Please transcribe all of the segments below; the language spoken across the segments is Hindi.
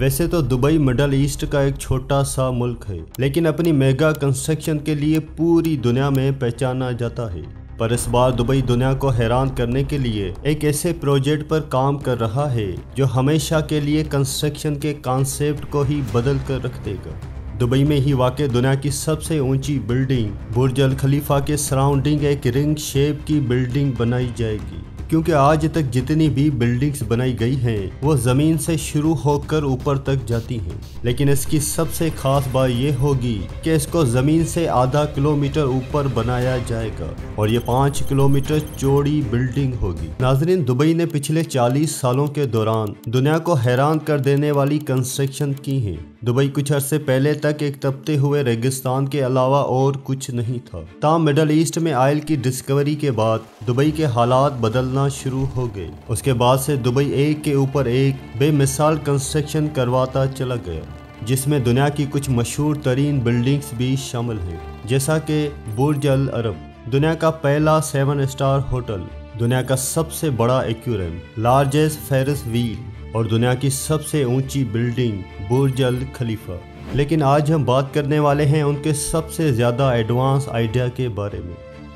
वैसे तो दुबई, मिडल ईस्ट का एक छोटा सा मुल्क है, लेकिन अपनी मेगा कंस्ट्रक्शन के लिए पूरी दुनिया में पहचाना जाता है। पर इस बार दुबई दुनिया को हैरान करने के लिए एक ऐसे प्रोजेक्ट पर काम कर रहा है, जो हमेशा के लिए कंस्ट्रक्शन के कॉन्सेप्ट को ही बदल कर रख देगा। दुबई में ही वाकई दुनिया की सबसे ऊँची बिल्डिंग, बुर्ज अल खलीफा के सराउंडिंग एक रिंग शेप की बिल्डिंग बनाई जाएगी। क्योंकि आज तक जितनी भी बिल्डिंग्स बनाई गई हैं, वो ज़मीन से शुरू होकर ऊपर तक जाती हैं। लेकिन इसकी सबसे खास बात यह होगी कि इसको ज़मीन से आधा किलोमीटर ऊपर बनाया जाएगा और ये पाँच किलोमीटर चौड़ी बिल्डिंग होगी। नाजरीन, दुबई ने पिछले 40 सालों के दौरान दुनिया को हैरान कर देने वाली कंस्ट्रक्शन की है। दुबई कुछ अरसे पहले तक एक तपते हुए रेगिस्तान के अलावा और कुछ नहीं था। ताम मिडल ईस्ट में आयल की डिस्कवरी के बाद दुबई के हालात बदलना शुरू हो गए। उसके बाद से दुबई एक के ऊपर एक बेमिसाल कंस्ट्रक्शन करवाता चला गया, जिसमें दुनिया की कुछ मशहूर तरीन बिल्डिंग्स भी शामिल हैं। जैसा कि बुर्ज अल अरब, दुनिया का पहला सेवन स्टार होटल दुनिया का सबसे बड़ा एक्यूरम लार्जेस्ट फेरिस व्हील और दुनिया की सबसे ऊँची बिल्डिंग बुर्ज अल खलीफा। लेकिन आज हम बात करने वाले हैं उनके सबसे ज़्यादा एडवांस आइडिया के बारे में।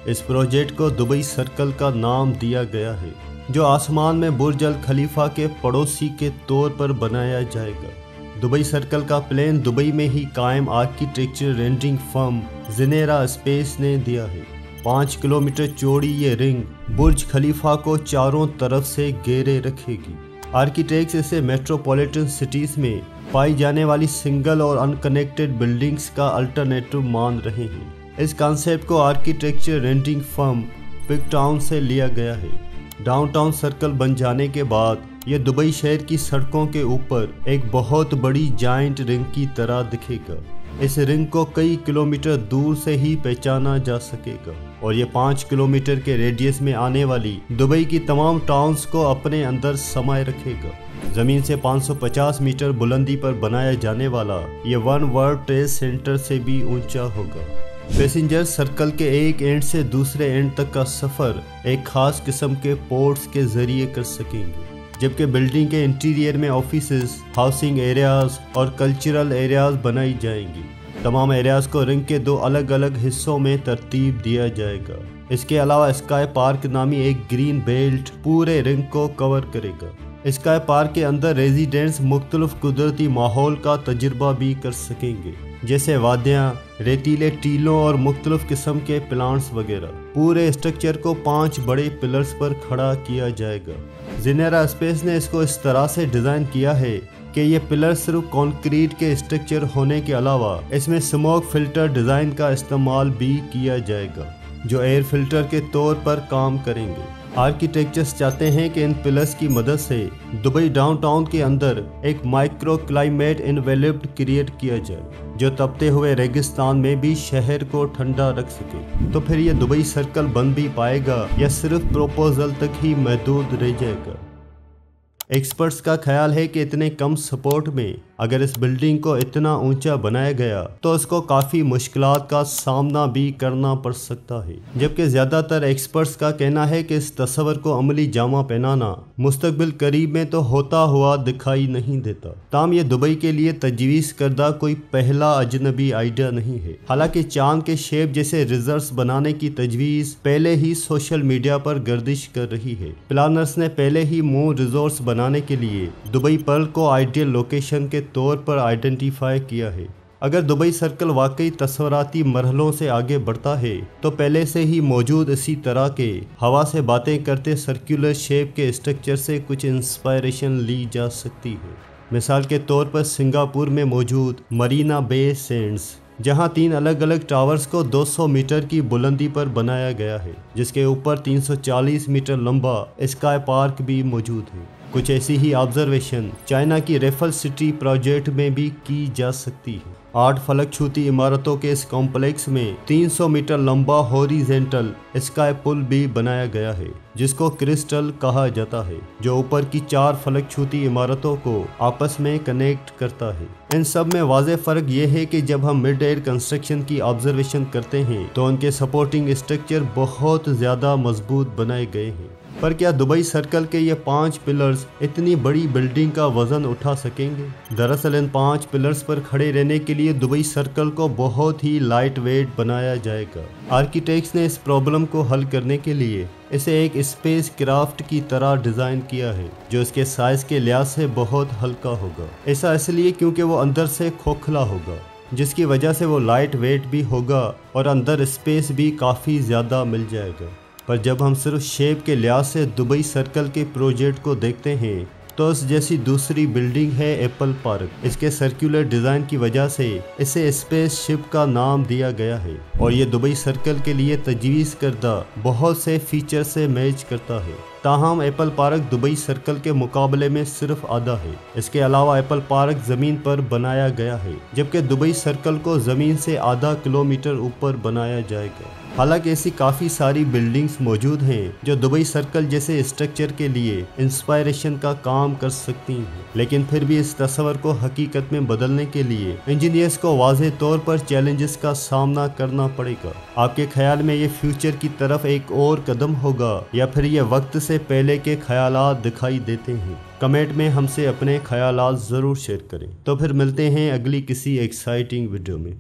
इस प्रोजेक्ट को दुबई सर्कल का नाम दिया गया है, जो आसमान में बुर्ज अल खलीफा के पड़ोसी के तौर पर बनाया जाएगा। दुबई सर्कल का प्लान दुबई में ही कायम आर्किटेक्चर रेंडिंग फर्म जिनेरा स्पेस ने दिया है। पाँच किलोमीटर चौड़ी ये रिंग बुर्ज खलीफा को चारों तरफ़ से घेरे रखेगी। आर्किटेक्ट्स इसे मेट्रोपॉलिटन सिटीज़ में पाई जाने वाली सिंगल और अनकनेक्टेड बिल्डिंग्स का अल्टरनेटिव मान रहे हैं। इस कॉन्सेप्ट को architecture rendering firm pick town से लिया गया है। डाउनटाउन सर्कल बन जाने के बाद यह दुबई शहर की सड़कों के ऊपर एक बहुत बड़ी जाइंट रिंग की तरह दिखेगा। इस रिंग को कई किलोमीटर दूर से ही पहचाना जा सकेगा। और ये पाँच किलोमीटर के रेडियस में आने वाली दुबई की तमाम टाउन्स को अपने अंदर समाये रखेगा। ज़मीन से 550 मीटर बुलंदी पर बनाया जाने वाला ये वन वर्ल्ड ट्रेड सेंटर से भी ऊँचा होगा। पैसेंजर सर्कल के एक एंड से दूसरे एंड तक का सफ़र एक खास किस्म के पोर्ट्स के ज़रिए कर सकेंगे। जबकि बिल्डिंग के इंटीरियर में ऑफ़िस हाउसिंग एरियाज़ और कल्चरल एरियाज़ बनाई जाएँगी। तमाम एरियाज़ को रिंग के दो अलग अलग हिस्सों में तरतीब दिया जाएगा। इसके अलावा स्काई पार्क नामी एक ग्रीन बेल्ट पूरे रिंग को कवर करेगा। स्काई पार्क के अंदर रेजिडेंट्स मुख्तलिफ़ कुदरती माहौल का तजुर्बा भी कर सकेंगे, जैसे वादियाँ, रेतीले टीलों और मुख्तलिफ़ किस्म के प्लांट्स वगैरह। पूरे स्ट्रक्चर को पाँच बड़े पिलर्स पर खड़ा किया जाएगा। जिनेरा स्पेस ने इसको इस तरह से डिज़ाइन किया है कि ये पिलर सिर्फ़ कंक्रीट के स्ट्रक्चर होने के अलावा इसमें स्मोक फ़िल्टर डिज़ाइन का इस्तेमाल भी किया जाएगा, जो एयर फ़िल्टर के तौर पर काम करेंगे। आर्किटेक्चर्स चाहते हैं कि इन पिलर्स की मदद से दुबई डाउनटाउन के अंदर एक माइक्रो क्लाइमेट इनवेलिप्ड क्रिएट किया जाए, जो तपते हुए रेगिस्तान में भी शहर को ठंडा रख सके। तो फिर ये दुबई सर्कल बन भी पाएगा या सिर्फ़ प्रोपोजल तक ही महदूद रह जाएगा? एक्सपर्ट्स का ख्याल है कि इतने कम सपोर्ट में अगर इस बिल्डिंग को इतना ऊँचा बनाया गया तो इसको काफ़ी मुश्किल का सामना भी करना पड़ सकता है। जबकि ज़्यादातर एक्सपर्ट्स का कहना है कि इस तस्वर को अमली जामा पहनाना मुस्तबिल करीब में तो होता हुआ दिखाई नहीं देता। ताम, ये दुबई के लिए तजवीज़ करदा कोई पहला अजनबी आइडिया नहीं है। हालाँकि चाँद के शेप जैसे रिज़र्व बनाने की तजवीज़ पहले ही सोशल मीडिया पर गर्दिश कर रही है। प्लानर्स ने पहले ही मून रिजोर्स बनाने के लिए दुबई पर्ल को आइडियल लोकेशन के तौर पर आइडेंटिफाई किया है। अगर दुबई सर्कल वाकई तस्वराती मरहलों से आगे बढ़ता है तो पहले से ही मौजूद इसी तरह के हवा से बातें करते सर्कुलर शेप के स्ट्रक्चर से कुछ इंस्पायरेशन ली जा सकती है। मिसाल के तौर पर सिंगापुर में मौजूद मरीना बे सेंड्स, जहाँ तीन अलग अलग टावर्स को 200 मीटर की बुलंदी पर बनाया गया है, जिसके ऊपर 340 मीटर लंबा स्काई पार्क भी मौजूद है। कुछ ऐसी ही ऑब्जर्वेशन चाइना की रेफल सिटी प्रोजेक्ट में भी की जा सकती है। आठ फलक छूती इमारतों के इस कॉम्प्लेक्स में 300 मीटर लंबा हॉरिजेंटल स्काई पुल भी बनाया गया है, जिसको क्रिस्टल कहा जाता है, जो ऊपर की चार फलक छूती इमारतों को आपस में कनेक्ट करता है। इन सब में वाज फ़र्क ये है कि जब हम मिड एयर कंस्ट्रक्शन की ऑब्जर्वेशन करते हैं तो उनके सपोर्टिंग स्ट्रक्चर बहुत ज़्यादा मज़बूत बनाए गए हैं। पर क्या दुबई सर्कल के ये पाँच पिलर्स इतनी बड़ी बिल्डिंग का वज़न उठा सकेंगे? दरअसल इन पाँच पिलर्स पर खड़े रहने के लिए दुबई सर्कल को बहुत ही लाइट वेट बनाया जाएगा। आर्किटेक्ट्स ने इस प्रॉब्लम को हल करने के लिए इसे एक स्पेस क्राफ्ट की तरह डिज़ाइन किया है, जो इसके साइज़ के लिहाज से बहुत हल्का होगा। ऐसा इसलिए क्योंकि वो अंदर से खोखला होगा, जिसकी वजह से वो लाइट वेट भी होगा और अंदर स्पेस भी काफ़ी ज़्यादा मिल जाएगा। पर जब हम सिर्फ़ शेप के लिहाज से दुबई सर्कल के प्रोजेक्ट को देखते हैं तो उस जैसी दूसरी बिल्डिंग है एप्पल पार्क। इसके सर्कुलर डिज़ाइन की वजह से इसे स्पेस शिप का नाम दिया गया है और ये दुबई सर्कल के लिए तजवीज़ करदा बहुत से फीचर से मैच करता है। ताहम एप्पल पार्क दुबई सर्कल के मुकाबले में सिर्फ़ आधा है। इसके अलावा एप्पल पार्क ज़मीन पर बनाया गया है, जबकि दुबई सर्कल को ज़मीन से आधा किलोमीटर ऊपर बनाया जाएगा। हालाँकि ऐसी काफ़ी सारी बिल्डिंग्स मौजूद हैं, जो दुबई सर्कल जैसे स्ट्रक्चर के लिए इंस्पायरेशन का काम कर सकती हैं। लेकिन फिर भी इस तस्वर को हकीकत में बदलने के लिए इंजीनियर्स को वाज तौर पर चैलेंजेस का सामना करना पड़ेगा। आपके ख्याल में ये फ्यूचर की तरफ़ एक और कदम होगा, या फिर ये वक्त से पहले के ख्याल दिखाई देते हैं। कमेंट में हमसे अपने ख्याल ज़रूर शेयर करें। तो फिर मिलते हैं अगली किसी एक्साइटिंग वीडियो में।